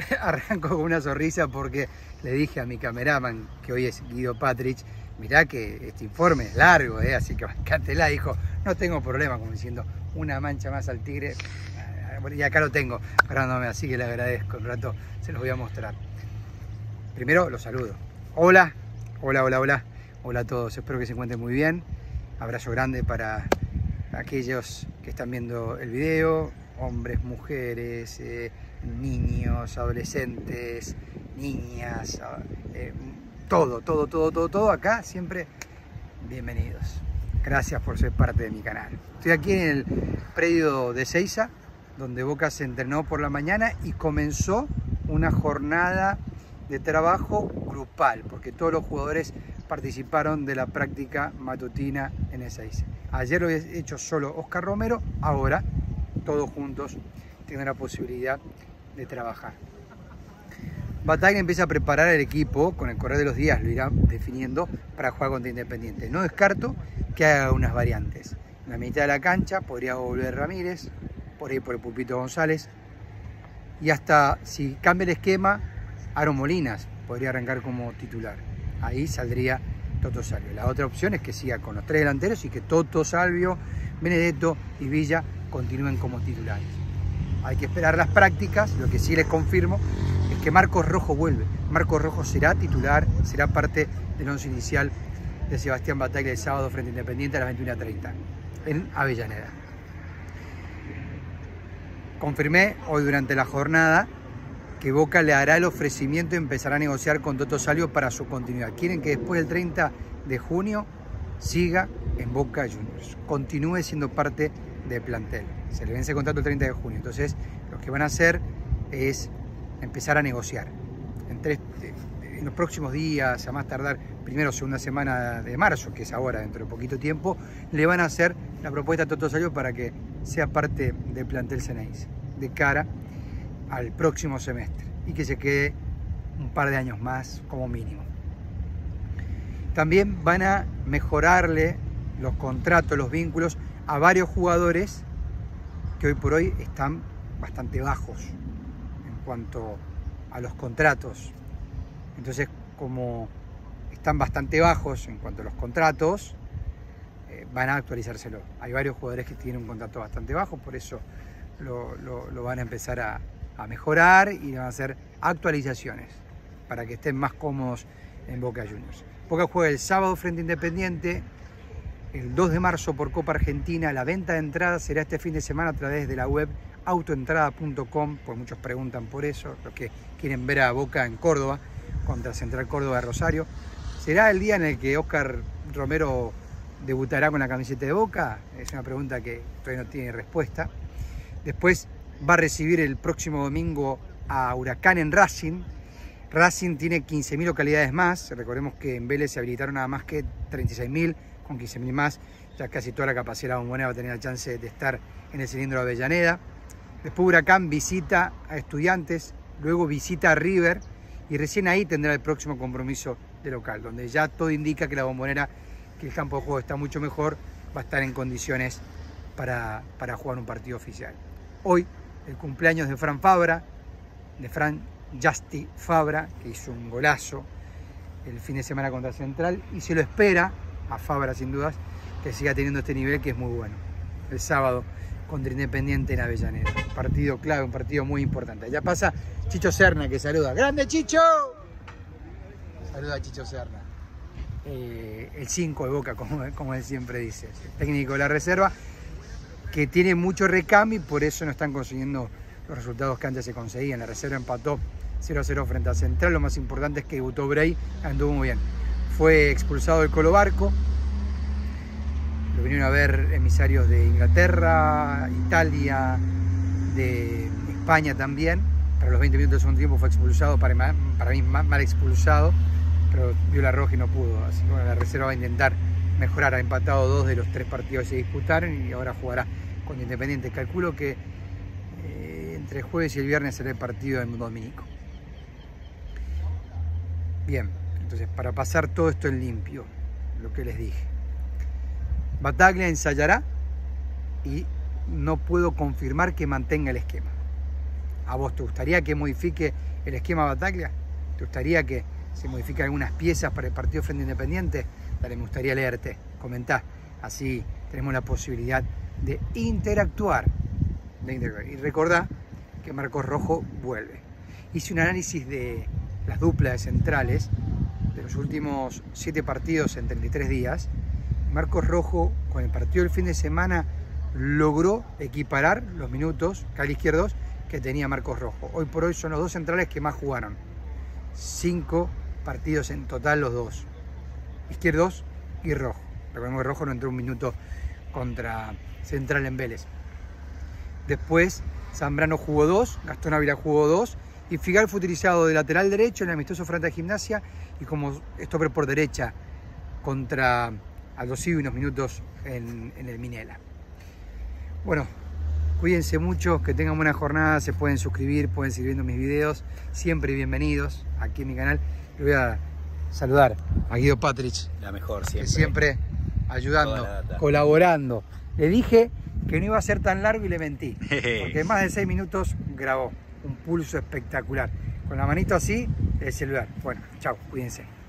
arranco con una sonrisa porque le dije a mi cameraman, que hoy es Guido Patrick, mirá que este informe es largo, ¿eh? así que bancátela, dijo, no tengo problema, como diciendo, una mancha más al tigre, y acá lo tengo, esperándome, así que le agradezco, un rato se los voy a mostrar. Primero los saludo. Hola, hola, hola, hola, hola a todos, espero que se encuentren muy bien, abrazo grande para aquellos que están viendo el video, hombres, mujeres, eh, niños, adolescentes, niñas, eh, todo, todo, todo, todo, todo acá, siempre bienvenidos. Gracias por ser parte de mi canal. Estoy aquí en el predio de Seiza, donde Boca se entrenó por la mañana y comenzó una jornada de trabajo grupal, porque todos los jugadores participaron de la práctica matutina en Ezeiza. Ayer lo he hecho solo Oscar Romero, ahora todos juntos tienen la posibilidad de trabajar. Bataglia empieza a preparar el equipo, con el correr de los días lo irá definiendo para jugar contra Independiente. No descarto que haga unas variantes. En la mitad de la cancha podría volver Ramírez, por ahí por el Pulpito González. Y hasta si cambia el esquema, Aaron Molinas podría arrancar como titular. Ahí saldría Toto Salvio. La otra opción es que siga con los tres delanteros y que Toto Salvio, Benedetto y Villa continúen como titulares. Hay que esperar las prácticas, lo que sí les confirmo es que Marcos Rojo vuelve. Marcos Rojo será titular, será parte del once inicial de Sebastián Bataglia el sábado frente a Independiente a las 21.30 en Avellaneda. Confirmé hoy durante la jornada que Boca le hará el ofrecimiento y empezará a negociar con Toto Salio para su continuidad. Quieren que después del 30 de junio siga en Boca Juniors, continúe siendo parte del plantel. Se le vence el contrato el 30 de junio. Entonces, lo que van a hacer es empezar a negociar. En, los próximos días, a más tardar primero o segunda semana de marzo, que es ahora, dentro de poquito tiempo, le van a hacer la propuesta a Toto Salio para que sea parte del plantel Ceneis de cara al próximo semestre y que se quede un par de años más como mínimo. También van a mejorarle los contratos, los vínculos a varios jugadores que hoy por hoy están bastante bajos en cuanto a los contratos. Entonces, como están bastante bajos en cuanto a los contratos, eh, van a actualizárselo. Hay varios jugadores que tienen un contrato bastante bajo, por eso lo, van a empezar a, mejorar y van a hacer actualizaciones para que estén más cómodos en Boca Juniors. Boca juega el sábado frente Independiente, el 2 de marzo por Copa Argentina. La venta de entradas será este fin de semana a través de la web autoentrada.com, pues muchos preguntan por eso, los que quieren ver a Boca en Córdoba, contra Central Córdoba de Rosario. ¿Será el día en el que Oscar Romero debutará con la camiseta de Boca? Es una pregunta que todavía no tiene respuesta. Después va a recibir el próximo domingo a Huracán en Racing. Racing tiene 15.000 localidades más, recordemos que en Vélez se habilitaron nada más que 36.000 con 15.000 más, ya casi toda la capacidad de la bombonera va a tener la chance de estar en el cilindro de Avellaneda. Después Huracán visita a Estudiantes, luego visita a River y recién ahí tendrá el próximo compromiso de local, donde ya todo indica que la bombonera, que el campo de juego está mucho mejor, va a estar en condiciones para, para jugar un partido oficial. Hoy, el cumpleaños de Fran Fabra, de Fran Justi Fabra, que hizo un golazo el fin de semana contra Central y se lo espera a Fabra sin dudas, que siga teniendo este nivel que es muy bueno. El sábado contra Independiente en Avellaneda. Partido clave, un partido muy importante. Ya pasa Chicho Serna que saluda. ¡Grande Chicho! Saluda a Chicho Serna. Eh, el 5 de Boca, como, como él siempre dice. Técnico de la reserva, que tiene mucho recambio y por eso no están consiguiendo los resultados que antes se conseguían. La reserva empató 0-0 frente a Central. Lo más importante es que debutó anduvo muy bien fue expulsado del Colo Barco. Lo vinieron a ver emisarios de Inglaterra, Italia, de España también. Para los 20 minutos del segundo tiempo fue expulsado, para, para mí mal expulsado, pero vio la roja y no pudo. Así que la reserva va a intentar mejorar. Ha empatado dos de los tres partidos que se disputaron y ahora jugará con Independiente. Calculo que eh, entre jueves y el viernes será el partido en Dominico. Bien. Entonces, para pasar todo esto en limpio, lo que les dije. Bataglia ensayará y no puedo confirmar que mantenga el esquema. ¿A vos te gustaría que modifique el esquema Bataglia? ¿Te gustaría que se modifique algunas piezas para el partido Frente Independiente? Dale, me gustaría leerte, comentá. Así tenemos la posibilidad de interactuar. De interactuar. Y recordá que Marcos Rojo vuelve. Hice un análisis de las duplas de centrales de los últimos 7 partidos en 33 días. Marcos Rojo, con el partido del fin de semana, logró equiparar los minutos, Cali Izquierdos, que tenía Marcos Rojo. Hoy por hoy son los dos centrales que más jugaron. Cinco partidos en total los dos. Izquierdos y Rojo. Recordemos que Rojo no entró un minuto contra Central en Vélez. Después Zambrano jugó dos, Gastón Ávila jugó dos y Figal fue utilizado de lateral derecho en el amistoso frente a Gimnasia y como stopper por derecha contra Aldo y unos minutos en, en el Minela. Bueno, cuídense mucho, que tengan buena jornada, se pueden suscribir, pueden seguir viendo mis videos, siempre bienvenidos aquí en mi canal. Le voy a saludar a Guido Patrich. La mejor que siempre. siempre ayudando, colaborando. Le dije que no iba a ser tan largo y le mentí, porque más de seis minutos grabó un pulso espectacular. Con la manito así, el celular. Bueno, chao, cuídense.